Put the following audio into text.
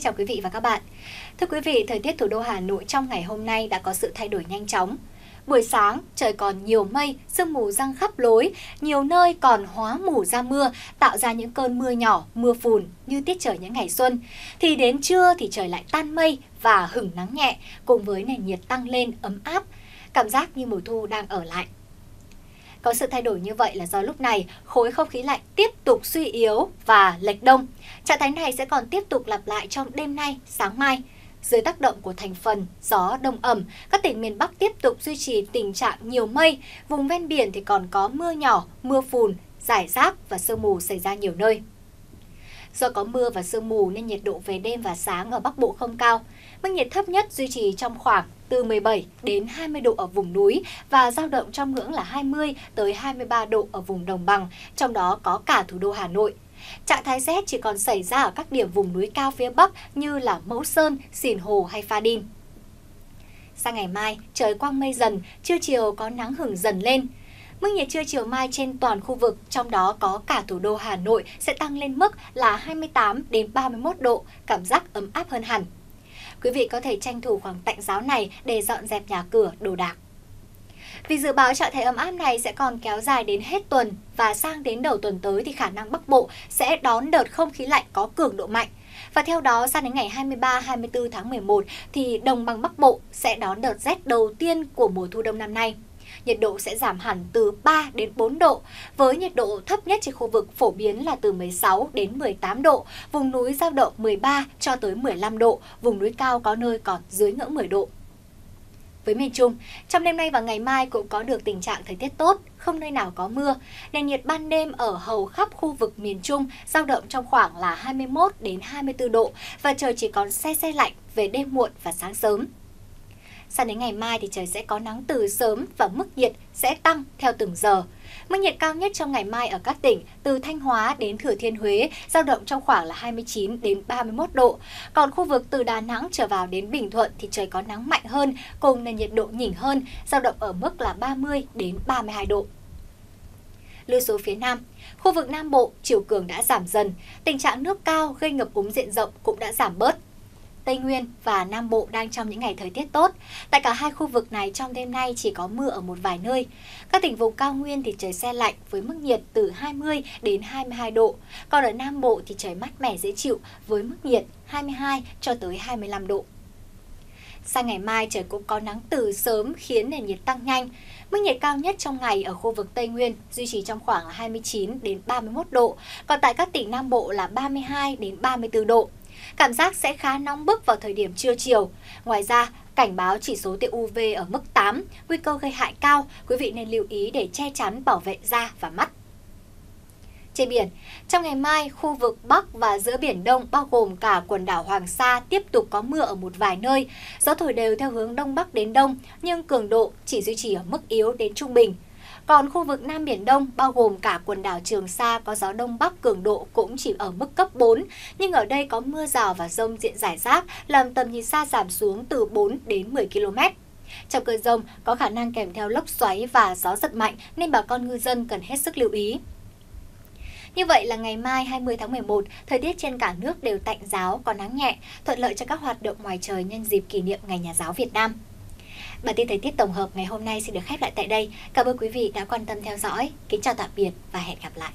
chào quý vị và các bạn. Thưa quý vị, thời tiết thủ đô Hà Nội trong ngày hôm nay đã có sự thay đổi nhanh chóng. Buổi sáng, trời còn nhiều mây, sương mù răng khắp lối, nhiều nơi còn hóa mù ra mưa, tạo ra những cơn mưa nhỏ, mưa phùn như tiết trời những ngày xuân. Thì đến trưa thì trời lại tan mây và hửng nắng nhẹ, cùng với nền nhiệt tăng lên ấm áp. Cảm giác như mùa thu đang ở lại. Có sự thay đổi như vậy là do lúc này khối không khí lạnh tiếp tục suy yếu và lệch đông. Trạng thái này sẽ còn tiếp tục lặp lại trong đêm nay, sáng mai. Dưới tác động của thành phần gió đông ẩm, các tỉnh miền Bắc tiếp tục duy trì tình trạng nhiều mây, vùng ven biển thì còn có mưa nhỏ, mưa phùn, giải rác và sương mù xảy ra nhiều nơi. Do có mưa và sương mù nên nhiệt độ về đêm và sáng ở Bắc Bộ không cao. Mức nhiệt thấp nhất duy trì trong khoảng từ 17 đến 20 độ ở vùng núi và giao động trong ngưỡng là 20 tới 23 độ ở vùng đồng bằng, trong đó có cả thủ đô Hà Nội. Trạng thái rét chỉ còn xảy ra ở các điểm vùng núi cao phía Bắc như là Mẫu Sơn, Sìn Hồ hay Pha Đin. Sang ngày mai, trời quang mây dần, trưa chiều có nắng hửng dần lên. Mức nhiệt trưa chiều mai trên toàn khu vực, trong đó có cả thủ đô Hà Nội sẽ tăng lên mức là 28 đến 31 độ, cảm giác ấm áp hơn hẳn. Quý vị có thể tranh thủ khoảng tạnh giáo này để dọn dẹp nhà cửa, đồ đạc. Vì dự báo trạng thái ấm áp này sẽ còn kéo dài đến hết tuần và sang đến đầu tuần tới thì khả năng Bắc Bộ sẽ đón đợt không khí lạnh có cường độ mạnh. Và theo đó, sang đến ngày 23-24 tháng 11 thì đồng bằng Bắc Bộ sẽ đón đợt rét đầu tiên của mùa thu đông năm nay nhiệt độ sẽ giảm hẳn từ 3 đến 4 độ, với nhiệt độ thấp nhất trên khu vực phổ biến là từ 16 đến 18 độ, vùng núi giao động 13 cho tới 15 độ, vùng núi cao có nơi còn dưới ngưỡng 10 độ. Với miền Trung, trong đêm nay và ngày mai cũng có được tình trạng thời tiết tốt, không nơi nào có mưa. Nền nhiệt ban đêm ở hầu khắp khu vực miền Trung giao động trong khoảng là 21 đến 24 độ và trời chỉ còn xe xe lạnh về đêm muộn và sáng sớm. Sang đến ngày mai thì trời sẽ có nắng từ sớm và mức nhiệt sẽ tăng theo từng giờ. Mức nhiệt cao nhất trong ngày mai ở các tỉnh từ Thanh Hóa đến Thừa Thiên Huế giao động trong khoảng là 29 đến 31 độ. Còn khu vực từ Đà Nẵng trở vào đến Bình Thuận thì trời có nắng mạnh hơn cùng nền nhiệt độ nhỉnh hơn, giao động ở mức là 30 đến 32 độ lưu xuống phía Nam. Khu vực Nam Bộ, chiều cường đã giảm dần, tình trạng nước cao gây ngập úng diện rộng cũng đã giảm bớt. Tây Nguyên và Nam Bộ đang trong những ngày thời tiết tốt. Tại cả hai khu vực này trong đêm nay chỉ có mưa ở một vài nơi. Các tỉnh vùng cao nguyên thì trời xe lạnh với mức nhiệt từ 20 đến 22 độ. Còn ở Nam Bộ thì trời mát mẻ dễ chịu với mức nhiệt 22 cho tới 25 độ. Sang ngày mai trời cũng có nắng từ sớm khiến nền nhiệt tăng nhanh. Mức nhiệt cao nhất trong ngày ở khu vực Tây Nguyên duy trì trong khoảng 29 đến 31 độ, còn tại các tỉnh Nam Bộ là 32 đến 34 độ. Cảm giác sẽ khá nóng bức vào thời điểm trưa chiều. Ngoài ra, cảnh báo chỉ số tia UV ở mức 8, nguy cơ gây hại cao, quý vị nên lưu ý để che chắn bảo vệ da và mắt. Trên biển, trong ngày mai, khu vực Bắc và giữa Biển Đông bao gồm cả quần đảo Hoàng Sa tiếp tục có mưa ở một vài nơi. Gió thổi đều theo hướng Đông Bắc đến Đông, nhưng cường độ chỉ duy trì ở mức yếu đến trung bình. Còn khu vực Nam Biển Đông bao gồm cả quần đảo Trường Sa có gió Đông Bắc cường độ cũng chỉ ở mức cấp 4, nhưng ở đây có mưa rào và rông diện rải rác, làm tầm nhìn xa giảm xuống từ 4 đến 10 km. Trong cơn rông có khả năng kèm theo lốc xoáy và gió giật mạnh nên bà con ngư dân cần hết sức lưu ý. Như vậy là ngày mai 20 tháng 11, thời tiết trên cả nước đều tạnh giáo, có nắng nhẹ, thuận lợi cho các hoạt động ngoài trời nhân dịp kỷ niệm Ngày Nhà giáo Việt Nam. Bản tin thời tiết tổng hợp ngày hôm nay xin được khép lại tại đây. Cảm ơn quý vị đã quan tâm theo dõi. Kính chào tạm biệt và hẹn gặp lại.